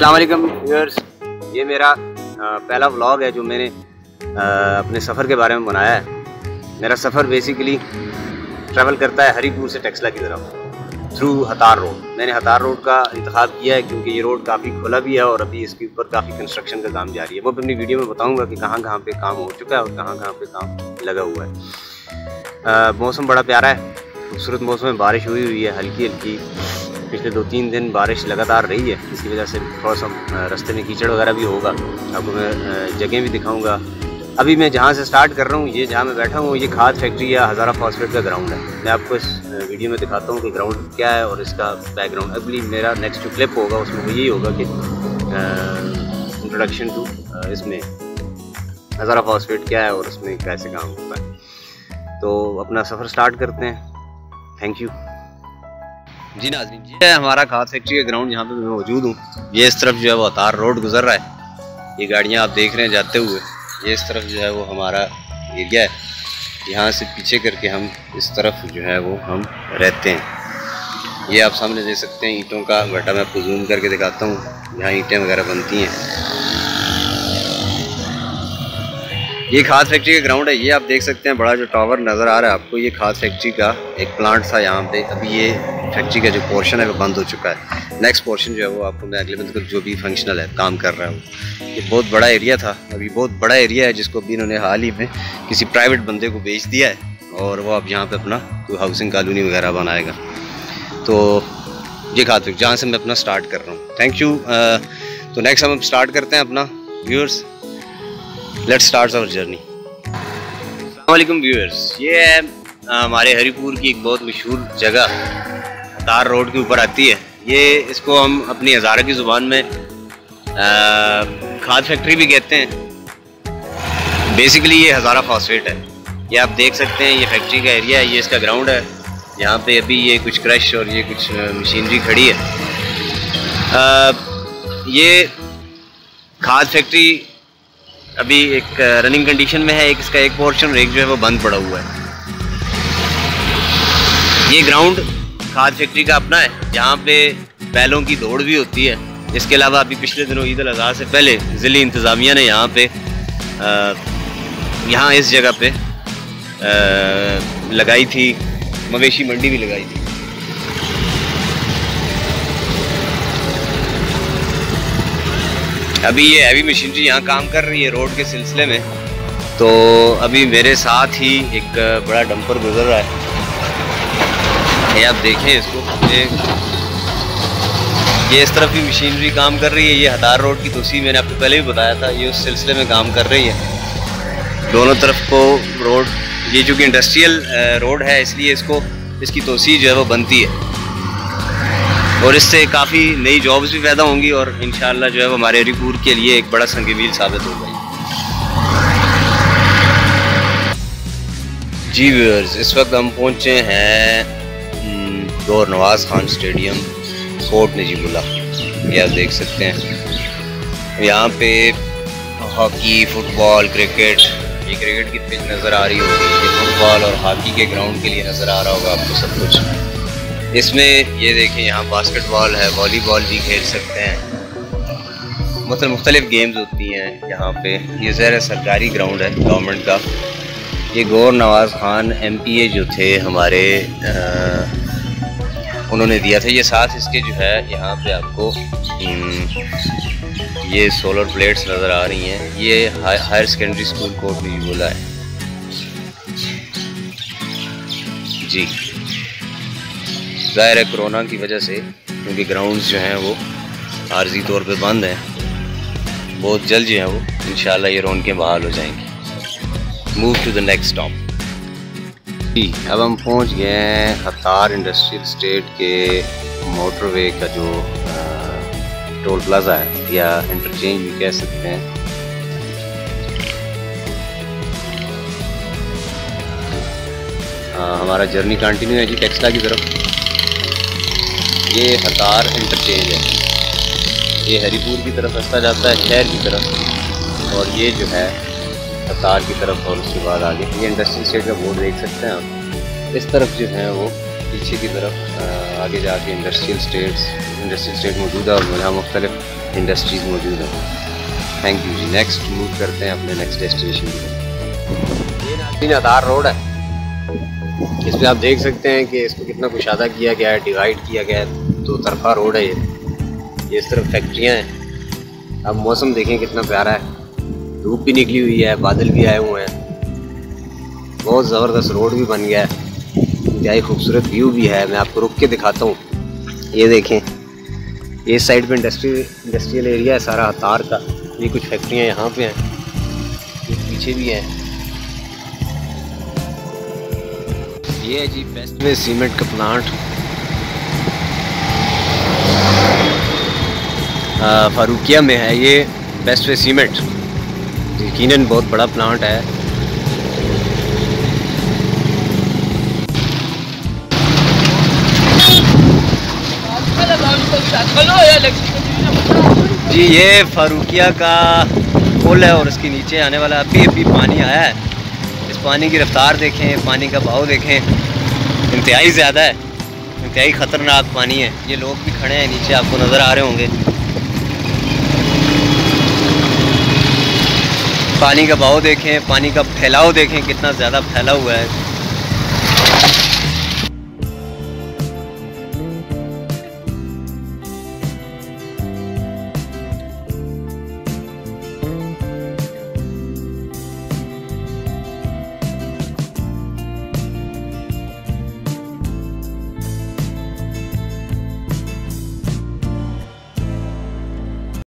अस्सलाम वालेकुम व्यूअर्स ये मेरा पहला व्लॉग है जो मैंने अपने सफ़र के बारे में बनाया है। मेरा सफ़र बेसिकली ट्रैवल करता है हरीपुर से टेक्सला की तरफ़ थ्रू हतार रोड मैंने हतार रोड का इंतखब किया है क्योंकि ये रोड काफ़ी खुला भी है और अभी इसके ऊपर काफ़ी कंस्ट्रक्शन का काम जारी है। वो अपनी वीडियो में बताऊँगा कि कहाँ कहाँ पर काम हो चुका है और कहाँ कहाँ पर काम लगा हुआ है। मौसम बड़ा प्यारा है, खूबसूरत मौसम में बारिश हुई हुई है, हल्की हल्की पिछले दो तीन दिन बारिश लगातार रही है इसकी वजह से थोड़ा सा रास्ते में कीचड़ वगैरह भी होगा। आपको मैं जगह भी दिखाऊँगा। अभी मैं जहाँ से स्टार्ट कर रहा हूँ, ये जहाँ मैं बैठा हूँ, ये खाद फैक्ट्री या हज़ारा फॉस्फेट का ग्राउंड है। मैं आपको इस वीडियो में दिखाता हूँ कि ग्राउंड क्या है और इसका बैकग्राउंड अगली मेरा नेक्स्ट जो क्लिप होगा, उसमें यही होगा कि इंट्रोडक्शन टू इसमें हज़ारा फॉस्फेट क्या है और उसमें कैसे काम होता है। तो अपना सफ़र स्टार्ट करते हैं। थैंक यू जी नाजरीन जी हमारा खाद फैक्ट्री का ग्राउंड यहाँ पे मैं मौजूद हूँ। ये इस तरफ़ जो है वो अतार रोड गुजर रहा है। ये गाड़ियाँ आप देख रहे हैं जाते हुए। ये इस तरफ़ जो है वो हमारा एरिया है। यहाँ से पीछे करके हम इस तरफ़ जो है वो हम रहते हैं। ये आप सामने देख सकते हैं, ईंटों का बेटा मैं आपको जूम करके दिखाता हूँ। यहाँ ईंटें वगैरह बनती हैं। ये खाद फैक्ट्री का ग्राउंड है, ये आप देख सकते हैं, बड़ा जो टावर नज़र आ रहा है आपको, ये खाद फैक्ट्री का एक प्लांट था यहाँ पे। अभी ये फैक्ट्री का जो पोर्शन है, वो बंद हो चुका है। नेक्स्ट पोर्शन जो है, वो आपको मैं अगले मंथ जो भी फंक्शनल है, काम कर रहा हूँ। ये बहुत बड़ा एरिया था, अभी बहुत बड़ा एरिया है, जिसको अभी इन्होंने हाल ही में किसी प्राइवेट बंदे को बेच दिया है, और वो अब यहाँ पर अपना कोई हाउसिंग कॉलोनी वगैरह बनाएगा। तो ये खाद फैक्ट्री जहाँ से मैं अपना स्टार्ट कर रहा हूँ। थैंक यू तो नेक्स्ट हम स्टार्ट करते हैं अपना viewers let's start our journey वालेकुम व्यूअर्स ये है हमारे हरिपुर की एक बहुत मशहूर जगह तार रोड के ऊपर आती है। ये इसको हम अपनी हज़ारा की ज़ुबान में खाद फैक्ट्री भी कहते हैं। बेसिकली ये हज़ारा फॉस्फेट है। ये आप देख सकते हैं ये फैक्ट्री का एरिया है ये इसका ग्राउंड है। यहाँ पे अभी ये कुछ क्रश और ये कुछ मशीनरी खड़ी है। आ, ये खाद फैक्ट्री अभी एक रनिंग कंडीशन में है एक इसका एक पोर्शन और एक जो है वो बंद पड़ा हुआ है। ये ग्राउंड खाद फैक्ट्री का अपना है जहाँ पे बैलों की दौड़ भी होती है। इसके अलावा अभी पिछले दिनों ईद अजी से पहले ज़िली इंतज़ामिया ने यहाँ पे यहाँ इस जगह पे आ, लगाई थी मवेशी मंडी भी लगाई थी। अभी ये हैवी मशीनरी यहाँ काम कर रही है रोड के सिलसिले में। तो अभी मेरे साथ ही एक बड़ा डंपर गुजर रहा है। ये आप देखें इसको, ये ये इस तरफ़ भी मशीनरी काम कर रही है, ये हतार रोड की तोसी मैंने आपको पहले भी बताया था, ये उस सिलसिले में काम कर रही है। दोनों तरफ़ को रोड ये चूँकि इंडस्ट्रियल रोड है, इसलिए इसको, इसकी तोसी जो है वो बनती है। और इससे काफ़ी नई जॉब्स भी पैदा होंगी और इन जो है हमारे रिपूर के लिए एक बड़ा संगील साबित होगा। जी व्यूअर्स इस वक्त हम पहुँचे हैं हम्म, गौर नवाज़ खान स्टेडियम फोर्ट नजीबुल्ला ये आप देख सकते हैं। यहाँ पे हॉकी फुटबॉल क्रिकेट ये क्रिकेट की पिच नज़र आ रही होगी। ये फुटबॉल और हॉकी के ग्राउंड के लिए नज़र आ रहा होगा आपको सब कुछ। इसमें ये देखें यहाँ बास्केटबॉल है वॉलीबॉल भी खेल सकते हैं। मतलब मुख्तलिफ़ गेम्स होती हैं यहाँ पे। ये ज़हर सरकारी ग्राउंड है गवर्नमेंट का। ये Gaur Nawaz Khan M P A जो थे हमारे आ, उन्होंने दिया था। ये साथ इसके जो है यहाँ पे आपको हम्म, ये सोलर प्लेट्स नज़र आ रही हैं। ये हा, हायर सेकेंडरी स्कूल कोर्ट भी बोला है। जी। ज़ाहिर है कोरोना की वजह से क्योंकि ग्राउंड्स जो हैं वो आर्जी तौर पे बंद हैं। बहुत जल्द जो है वो इन ये रौनकें बहाल हो जाएँगी। Move to the next stop जी, अब हम पहुँच गए हैं हतार इंडस्ट्रियल स्टेट के मोटरवे का जो टोल प्लाज़ा है, या इंटरचेंज भी कह सकते हैं। हमारा जर्नी कंटिन्यू है जी टेक्सला की तरफ़। ये हतार इंटरचेंज है। ये हरीपुर की तरफ़ रास्ता जाता है, शहर की तरफ़। और ये जो है हतार की तरफ़ और उसके बाद आगे। ये इंडस्ट्रियल स्टेट का बोर्ड देख सकते हैं आप। इस तरफ़ जो है वो पीछे की तरफ़ आगे जाके इंडस्ट्रियल स्टेट्स इंडस्ट्रियल स्टेट मौजूद है और यहाँ मुख्तलिफ़ इंडस्ट्रीज़ मौजूद हैं। थैंक यू जी। नेक्स्ट मूव करते हैं अपने नेक्स्ट डेस्टिनेशन की। ये नाजीन आधार रोड है। इस पर आप देख सकते हैं कि इसको कितना कुशादा किया गया है डिवाइड किया गया है। दो तरफा रोड है ये। ये इस तरफ़ फैक्ट्रियाँ हैं। अब मौसम देखें कितना प्यारा है। धूप भी निकली हुई है, बादल भी आए हुए हैं। बहुत ज़बरदस्त रोड भी बन गया है। इंतहाई खूबसूरत व्यू भी है। मैं आपको रुक के दिखाता हूँ। ये देखें। इस साइड पे इंडस्ट्री इंडस्ट्रियल एरिया है सारा, तार का। ये कुछ फैक्ट्रियाँ यहाँ पे हैं। ये पीछे भी हैं। ये है जी बेस्ट वे सीमेंट का प्लांट फारूकिया में है ये बेस्ट वे सीमेंट यकीन बहुत बड़ा प्लांट है. जी, ये फारूकिया का पुल है और इसके नीचे आने वाला अभी अभी पानी आया है। पानी की रफ्तार देखें, पानी का भाव देखें, इंतहाई ज़्यादा है, इंतहाई ख़तरनाक पानी है। ये लोग भी खड़े हैं, नीचे आपको नज़र आ रहे होंगे। पानी का भाव देखें, पानी का फैलाव देखें, कितना ज़्यादा फैला हुआ है।